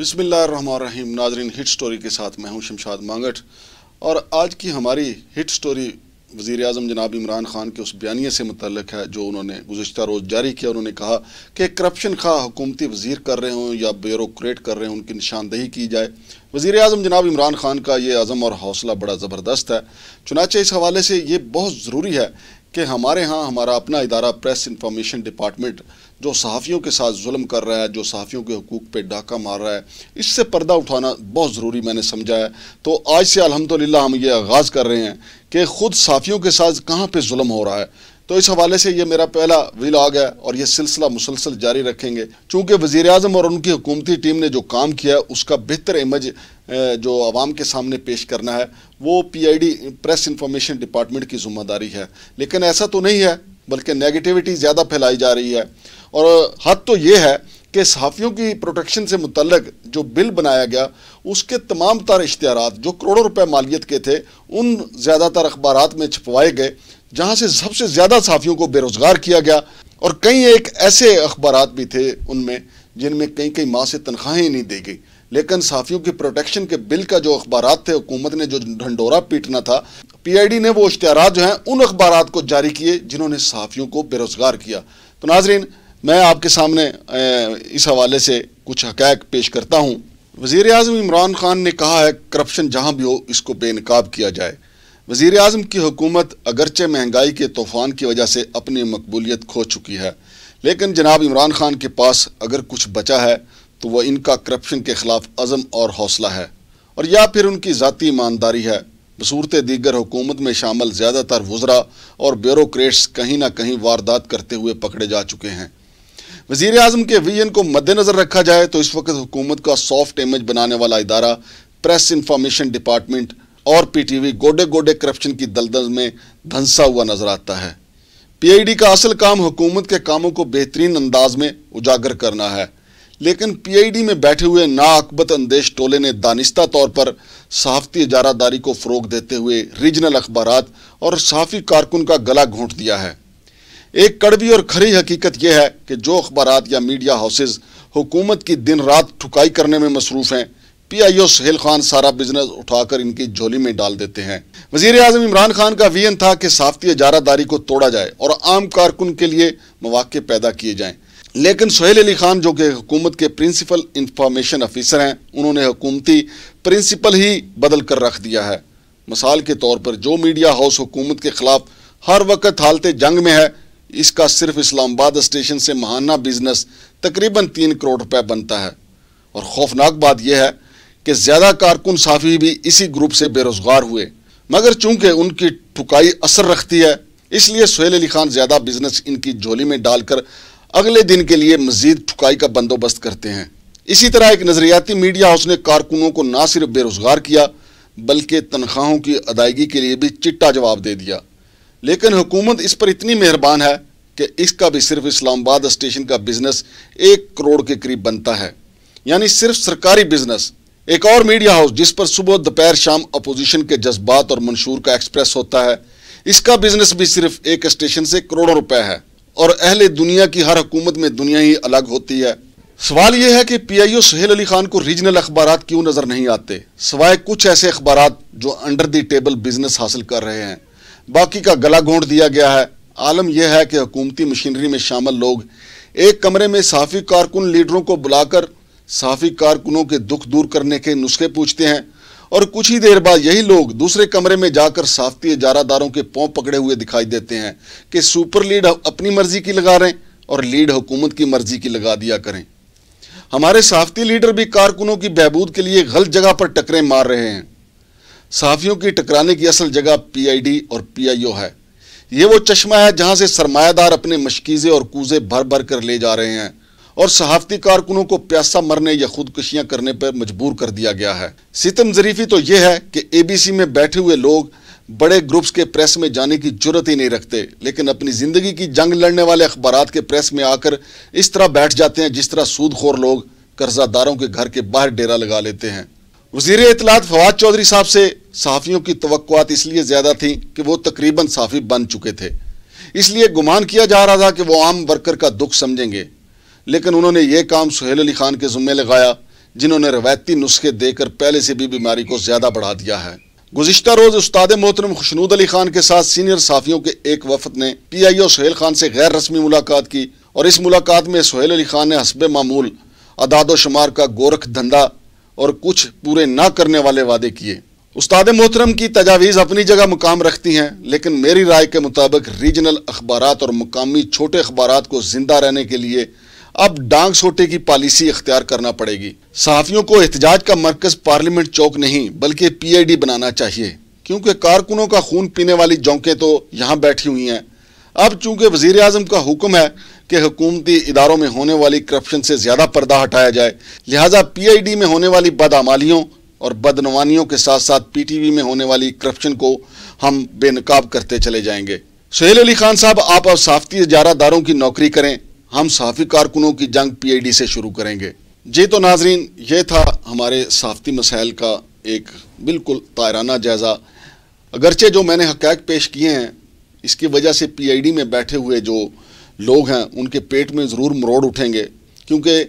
بسم اللہ الرحمن الرحیم، ناظرین، ہٹ سٹوری کے ساتھ میں ہوں شمشاد مانگٹ۔ اور آج کی ہماری ہٹ سٹوری وزیر اعظم جناب عمران خان کے اس بیانیے سے متعلق ہے، جو انہوں نے گزشتہ روز جاری کیا۔ انہوں نے کہا کہ کرپشن خواہ حکومتی وزیر کر رہے ہوں یا بیوروکریٹ کر رہے ہوں، ان کی نشاندہی کی جائے۔ وزیر اعظم جناب عمران خان کا یہ عزم اور حوصلہ بڑا زبردست ہے۔ چنانچہ اس حوالے سے یہ بہت ضروری ہے کہ ہمارے ہاں ہمارا اپنا ادارہ پریس انفارمیشن ڈپارٹمنٹ جو صحافیوں کے ساتھ ظلم کر رہا ہے، جو صحافیوں کے حقوق پہ ڈاکہ مار رہا ہے، اس سے پردہ اٹھانا بہت ضروری میں نے سمجھا ہے۔ تو آج سے الحمدللہ ہم یہ آغاز کر رہے ہیں کہ خود صحافیوں کے ساتھ کہاں پہ ظلم ہو رہا ہے۔ تو اس حوالے سے یہ میرا پہلا ویلاگ ہے اور یہ سلسلہ مسلسل جاری رکھیں گے۔ چونکہ وزیر اعظم اور ان کی حکومتی ٹیم نے جو کام کیا ہے، اس کا بہتر امیج جو عوام کے سامنے پیش کرنا ہے، وہ P I D press information department کی ذمہ داری ہے۔ لیکن ایسا تو نہیں ہے، بلکہ نیگیٹیوٹی زیادہ پھیلائی جا رہی ہے۔ اور حد تو یہ ہے کہ صحافیوں کی پروٹیکشن سے متعلق جو بل بنایا گیا، اس کے تمام تر اشتہارات جو کروڑوں روپے مالیت کے تھے، ان زیادہ تر اخبارات میں چھپوائے گئے۔ جہاں سے سب سے زیادہ صحافیوں کو بے روزگار کیا گیا اور کئی ایک ایسے اخبارات بھی تھے ان میں جن میں کئی کئی ماہ سے تنخواہیں نہیں دی گئی۔ لیکن صحافیوں کی پروٹیکشن کے بل کا جو اخبارات تھے، حکومت نے جو ڈھنڈورا پیٹنا تھا پی آئی ڈی نے وہ اشتہارات جو ہیں ان اخبارات کو جاری کیے جنہوں نے صحافیوں کو بے روزگار کیا۔ تو ناظرین، میں آپ کے سامنے اس حوالے سے کچھ حقائق پیش کرتا ہوں۔ وزیر اعظم عمران خان نے کہا ہے کرپشن جہاں بھی ہو، اس کو بے نقاب کیا جائے۔ وزیر اعظم کی حکومت اگرچہ مہنگائی کے طوفان کی وجہ سے اپنی مقبولیت کھو چکی ہے، لیکن جناب عمران خان کے پاس اگر کچھ بچا ہے تو وہ ان کا کرپشن کے خلاف عزم اور حوصلہ ہے اور یا پھر ان کی ذاتی ایمانداری ہے۔ بصورت دیگر حکومت میں شامل زیادہ تر وزراء اور بیوروکریٹس کہیں نہ کہیں واردات کرتے ہوئے پکڑے جا چکے ہیں۔ وزیر اعظم کے ویژن کو مد نظر رکھا جائے تو اس وقت حکومت کا سافٹ امیج بنانے والا ادارہ پریس انفارمیشن ڈپارٹمنٹ اور پی ٹی وی گوڈے گوڈے کرپشن کی دلدل میں دھنسا ہوا نظر آتا ہے۔ پی آئی ڈی کا اصل کام حکومت کے کاموں کو بہترین انداز میں اجاگر کرنا ہے۔ لیکن پی آئی ڈی میں بیٹھے ہوئے ناقبت اندیش ٹولے نے دانستہ طور پر صحافتی اجارہ داری کو فروغ دیتے ہوئے ریجنل اخبارات اور صحافی کارکن کا گلا گھونٹ دیا ہے۔ ایک کڑوی اور کھری حقیقت یہ ہے کہ جو اخبارات یا میڈیا ہاؤسز حکومت کی دن رات ٹھکائی کرنے میں مصروف ہیں پی آئی او سہیل خان سارا بزنس اٹھا کر ان کی جھولی میں ڈال دیتے ہیں۔ وزیر اعظم عمران خان کا وین تھا کہ صحافتی اجارہ داری کو توڑا جائے اور عام کارکن کے لیے مواقع پیدا کیے جائیں۔ لیکن سہیل علی خان جو کہ حکومت کے پرنسپل انفارمیشن افیسر ہیں، انہوں نے حکومتی پرنسپل ہی بدل کر رکھ دیا ہے۔ مثال کے طور پر جو میڈیا ہاؤس حکومت کے خلاف ہر وقت حالت جنگ میں ہے، اس کا صرف اسلام آباد اسٹیشن سے ماہانہ بزنس تقریباً تین کروڑ روپے بنتا ہے۔ اور خوفناک بات یہ ہے کہ زیادہ کارکن صافی بھی اسی گروپ سے بے روزگار ہوئے۔ مگر چونکہ ان کی ٹھکائی اثر رکھتی ہے، اس لیے سہیل علی خان زیادہ بزنس ان کی جھولی میں ڈال کر اگلے دن کے لیے مزید ٹھکائی کا بندوبست کرتے ہیں۔ اسی طرح ایک نظریاتی میڈیا ہاؤس نے کارکنوں کو نہ صرف بے روزگار کیا، بلکہ تنخواہوں کی ادائیگی کے لیے بھی چٹا جواب دے دیا۔ لیکن حکومت اس پر اتنی مہربان ہے کہ اس کا بھی صرف اسلام آباد اسٹیشن کا بزنس ایک کروڑ کے قریب بنتا ہے۔ یعنی صرف سرکاری بزنس ایک اور میڈیا ہاؤس جس پر صبح دوپہر شام اپوزیشن کے جذبات اور منشور کا ایکسپریس ہوتا ہے، اس کا بزنس بھی صرف ایک اسٹیشن سے کروڑوں روپے ہے اور اہل دنیا کی ہر حکومت میں دنیا ہی الگ ہوتی ہے۔ سوال یہ ہے کہ پی آئی او سہیل علی خان کو ریجنل اخبارات کیوں نظر نہیں آتے؟ سوائے کچھ ایسے اخبارات جو انڈر دی ٹیبل بزنس حاصل کر رہے ہیں۔ باقی کا گلا گھونٹ دیا گیا ہے۔ عالم یہ ہے کہ حکومتی مشینری میں شامل لوگ ایک کمرے میں صحافی کارکن لیڈروں کو بلا کر صحافی کارکنوں کے دکھ دور کرنے کے نسخے پوچھتے ہیں اور کچھ ہی دیر بعد یہی لوگ دوسرے کمرے میں جا کر صافتی اجارہ داروں کے پاؤں پکڑے ہوئے دکھائی دیتے ہیں کہ سپر لیڈ اپنی مرضی کی لگا رہے ہیں اور لیڈ حکومت کی مرضی کی لگا دیا کریں۔ ہمارے صحافتی لیڈر بھی کارکنوں کی بہبود کے لیے غلط جگہ پر ٹکریں مار رہے ہیں۔ صحافیوں کی ٹکرانے کی اصل جگہ پی آئی ڈی اور پی آئی او ہے۔ یہ وہ چشمہ ہے جہاں سے سرمایہ دار اپنے مشکیزے اور کوزے بھر بھر کر لے جا رہے ہیں۔ اور صحافتی کارکنوں کو پیاسا مرنے یا خودکشیاں کرنے پر مجبور کر دیا گیا ہے۔ ستم ظریفی تو یہ ہے کہ اے بی سی میں بیٹھے ہوئے لوگ بڑے گروپس کے پریس میں جانے کی جرت ہی نہیں رکھتے، لیکن اپنی زندگی کی جنگ لڑنے والے اخبارات کے پریس میں آ کر اس طرح بیٹھ جاتے ہیں جس طرح سود خور لوگ قرضہ داروں کے گھر کے باہر ڈیرا لگا لیتے ہیں۔ وزیر اطلاعات فواد چودھری صاحب سے صحافیوں کی توقعات اس لیے زیادہ تھیں کہ وہ تقریباً صحافی بن چکے تھے۔ اس لیے گمان کیا جا رہا تھا کہ وہ عام ورکر کا دکھ سمجھیں گے۔ لیکن انہوں نے یہ کام سہیل علی خان کے ذمے لگایا، جنہوں نے روایتی نسخے دے کر پہلے سے بھی بیماری کو زیادہ بڑھا دیا ہے۔ گزشتہ روز استاد محترم خشنود علی خان کے ساتھ سینئر صحافیوں کے ایک وفد نے پی آئی او سہیل خان سے غیر رسمی ملاقات کی اور اس ملاقات میں سہیل علی خان نے حسب معمول اداد و شمار کا گورکھ دھندا اور کچھ پورے نہ کرنے والے وعدے کیے۔ استاد محترم کی تجاویز اپنی جگہ مقام رکھتی ہیں، لیکن میری رائے کے مطابق ریجنل اخبارات اور مقامی چھوٹے اخبارات کو زندہ رہنے کے لیے اب ڈانگ سوٹے کی پالیسی اختیار کرنا پڑے گی۔ صحافیوں کو احتجاج کا مرکز پارلیمنٹ چوک نہیں، بلکہ پی آئی ڈی بنانا چاہیے۔ کیونکہ کارکنوں کا خون پینے والی جونکیں تو یہاں بیٹھی ہوئی ہیں۔ اب چونکہ وزیر اعظم کا حکم ہے کہ حکومتی اداروں میں ہونے والی کرپشن سے زیادہ پردہ ہٹایا جائے، لہٰذا پی آئی ڈی میں ہونے والی بدعمالیوں اور بدنوانیوں کے ساتھ ساتھ پی ٹی وی میں ہونے والی کرپشن کو ہم بے نقاب کرتے چلے جائیں گے۔ سہیل علی خان صاحب، آپ اب صافتی اجارہ داروں کی نوکری کریں۔ ہم صحافی کارکنوں کی جنگ پی آئی ڈی سے شروع کریں گے۔ جی تو ناظرین، یہ تھا ہمارے صحافتی مسائل کا ایک بالکل طائرانہ جائزہ۔ اگرچہ جو میں نے حقائق پیش کیے ہیں، اس کی وجہ سے پی آئی ڈی میں بیٹھے ہوئے جو لوگ ہیں، ان کے پیٹ میں ضرور مروڑ اٹھیں گے۔ کیونکہ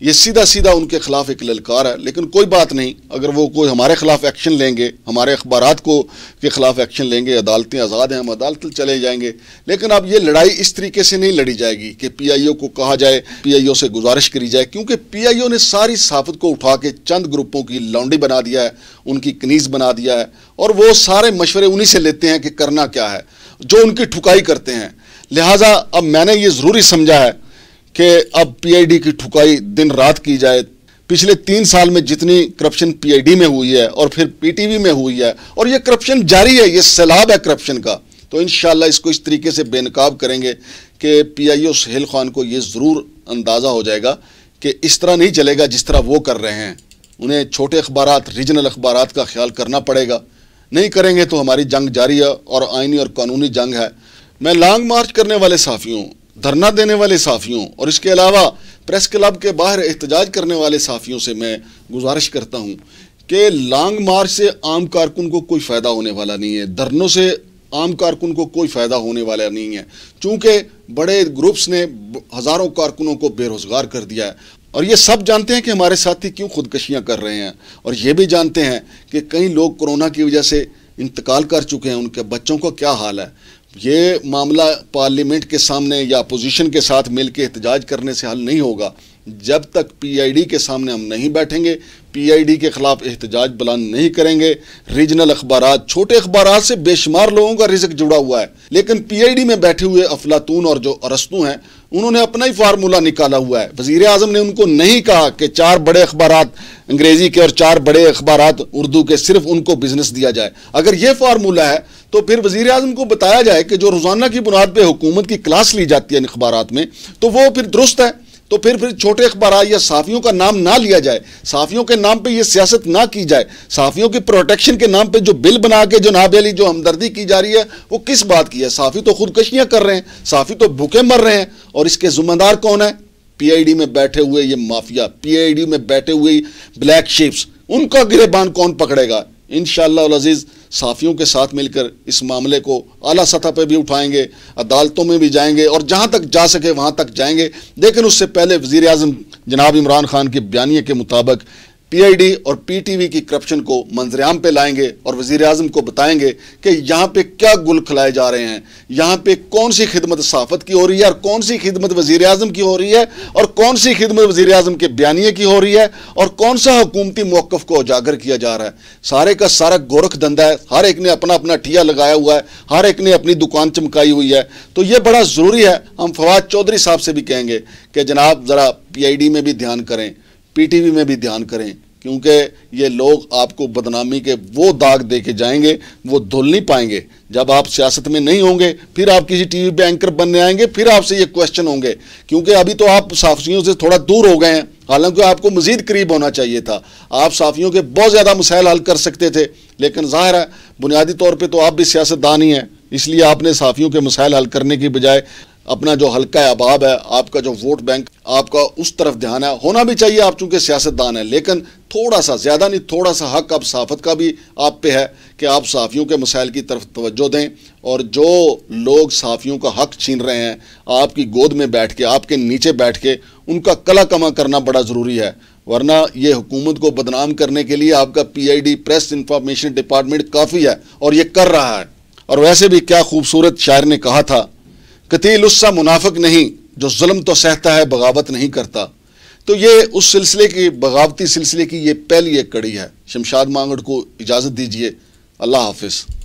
یہ سیدھا سیدھا ان کے خلاف ایک للکار ہے، لیکن کوئی بات نہیں، اگر وہ کوئی ہمارے خلاف ایکشن لیں گے، ہمارے اخبارات کو کے خلاف ایکشن لیں گے، عدالتیں آزاد ہیں، ہم عدالت چلے جائیں گے، لیکن اب یہ لڑائی اس طریقے سے نہیں لڑی جائے گی کہ پی آئی او کو کہا جائے پی آئی او سے گزارش کری جائے، کیونکہ پی آئی او نے ساری صحافت کو اٹھا کے چند گروپوں کی لانڈی بنا دیا ہے، ان کی کنیز بنا دیا ہے، اور وہ سارے مشورے انہی سے لیتے ہیں کہ کرنا کیا ہے، جو ان کی ٹھکائی کرتے ہیں۔ لہٰذا اب میں نے یہ ضروری سمجھا ہے کہ اب پی آئی ڈی کی ٹھکائی دن رات کی جائے۔ پچھلے تین سال میں جتنی کرپشن پی آئی ڈی میں ہوئی ہے اور پھر پی ٹی وی میں ہوئی ہے اور یہ کرپشن جاری ہے، یہ سیلاب ہے کرپشن کا۔ تو انشاءاللہ اس کو اس طریقے سے بے نقاب کریں گے کہ پی آئی او سہیل خان کو یہ ضرور اندازہ ہو جائے گا کہ اس طرح نہیں چلے گا جس طرح وہ کر رہے ہیں۔ انہیں چھوٹے اخبارات ریجنل اخبارات کا خیال کرنا پڑے گا۔ نہیں کریں گے تو ہماری جنگ جاری ہے اور آئینی اور قانونی جنگ ہے۔ میں لانگ مارچ کرنے والے صحافیوں دھرنا دینے والے صحافیوں اور اس کے علاوہ پریس کلب کے باہر احتجاج کرنے والے صحافیوں سے میں گزارش کرتا ہوں کہ لانگ مارچ سے عام کارکن کو کوئی فائدہ ہونے والا نہیں ہے، دھرنوں سے عام کارکن کو کوئی فائدہ ہونے والا نہیں ہے۔ چونکہ بڑے گروپس نے ہزاروں کارکنوں کو بے روزگار کر دیا ہے۔ اور یہ سب جانتے ہیں کہ ہمارے ساتھی کیوں خودکشیاں کر رہے ہیں۔ اور یہ بھی جانتے ہیں کہ کئی لوگ کرونا کی وجہ سے انتقال کر چکے ہیں۔ ان کے بچوں کا کیا حال ہے؟ یہ معاملہ پارلیمنٹ کے سامنے یا اپوزیشن کے ساتھ مل کے احتجاج کرنے سے حل نہیں ہوگا۔ جب تک پی آئی ڈی کے سامنے ہم نہیں بیٹھیں گے، پی آئی ڈی کے خلاف احتجاج بلند نہیں کریں گے۔ ریجنل اخبارات، چھوٹے اخبارات سے بے شمار لوگوں کا رزق جڑا ہوا ہے۔ لیکن پی آئی ڈی میں بیٹھے ہوئے افلاطون اور جو ارستو ہیں، انہوں نے اپنا ہی فارمولہ نکالا ہوا ہے۔ وزیر اعظم نے ان کو نہیں کہا کہ چار بڑے اخبارات انگریزی کے اور چار بڑے اخبارات اردو کے صرف ان کو بزنس دیا جائے۔ اگر یہ فارمولہ ہے تو پھر وزیر اعظم کو بتایا جائے کہ جو روزانہ کی بنیاد پہ حکومت کی کلاس لی جاتی ہے ان اخبارات میں، تو وہ پھر درست ہے۔ تو پھر پھر چھوٹے اخبارات یا صحافیوں کا نام نہ لیا جائے، صحافیوں کے نام پہ یہ سیاست نہ کی جائے، صحافیوں کی پروٹیکشن کے نام پہ جو بل بنا کے جو ناب علی جو ہمدردی کی جا رہی ہے، وہ کس بات کی ہے؟ صحافی تو خودکشیاں کر رہے ہیں، صحافی تو بھوکے مر رہے ہیں، اور اس کے ذمہ دار کون ہے؟ پی آئی ڈی میں بیٹھے ہوئے یہ مافیا پی آئی ڈی میں بیٹھے ہوئے بلیک شیپس ان کا گرے بان کون پکڑے گا؟ انشاءاللہ العزیز صحافیوں کے ساتھ مل کر اس معاملے کو اعلیٰ سطح پہ بھی اٹھائیں گے، عدالتوں میں بھی جائیں گے اور جہاں تک جا سکے وہاں تک جائیں گے۔ لیکن اس سے پہلے وزیر اعظم جناب عمران خان کے بیانیے کے مطابق پی آئی ڈی اور پی ٹی وی کی کرپشن کو منظر پہ لائیں گے اور وزیر اعظم کو بتائیں گے کہ یہاں پہ کیا گل کھلائے جا رہے ہیں، یہاں پہ کون سی خدمت صحافت کی ہو رہی ہے اور کون سی خدمت وزیر اعظم کی ہو رہی ہے اور کون سی خدمت وزیر اعظم کے بیانیے کی ہو رہی ہے اور کون سا حکومتی موقف کو اجاگر کیا جا رہا ہے۔ سارے کا سارا گورکھ دندہ ہے، ہر ایک نے اپنا اپنا ٹھیا لگایا ہوا ہے، ہر ایک نے اپنی دکان چمکائی ہوئی ہے۔ تو یہ بڑا ضروری ہے، ہم فواد چودھری صاحب سے بھی کہیں گے کہ جناب ذرا پی آئی ڈی میں بھی دھیان کریں۔ پی ٹی وی میں بھی دھیان کریں، کیونکہ یہ لوگ آپ کو بدنامی کے وہ داغ دے کے جائیں گے، وہ دھل نہیں پائیں گے۔ جب آپ سیاست میں نہیں ہوں گے، پھر آپ کسی ٹی وی پہ اینکر بننے آئیں گے، پھر آپ سے یہ کوشچن ہوں گے۔ کیونکہ ابھی تو آپ صحافیوں سے تھوڑا دور ہو گئے ہیں، حالانکہ آپ کو مزید قریب ہونا چاہیے تھا۔ آپ صحافیوں کے بہت زیادہ مسائل حل کر سکتے تھے، لیکن ظاہر ہے، بنیادی طور پہ تو آپ بھی سیاست دان ہی ہیں، اس لیے آپ نے صحافیوں کے مسائل حل کرنے کی بجائے اپنا جو حلقہ اباب ہے، آپ کا جو ووٹ بینک، آپ کا اس طرف دھیان ہے، ہونا بھی چاہیے آپ چونکہ سیاست دان ہیں، لیکن تھوڑا سا، زیادہ نہیں، تھوڑا سا حق اب صحافت کا بھی آپ پہ ہے کہ آپ صحافیوں کے مسائل کی طرف توجہ دیں اور جو لوگ صحافیوں کا حق چھین رہے ہیں، آپ کی گود میں بیٹھ کے، آپ کے نیچے بیٹھ کے ان کا کلا کما کرنا بڑا ضروری ہے۔ ورنہ یہ حکومت کو بدنام کرنے کے لیے آپ کا P I D, press information department کافی ہے اور یہ کر رہا ہے۔ اور ویسے بھی کیا خوبصورت شاعر نے کہا تھا قتیل اس سا منافق نہیں جو ظلم تو سہتا ہے، بغاوت نہیں کرتا۔ تو یہ اس سلسلے کی، بغاوتی سلسلے کی یہ پہلی ایک کڑی ہے۔ شمشاد مانگڑ کو اجازت دیجیے اللہ حافظ۔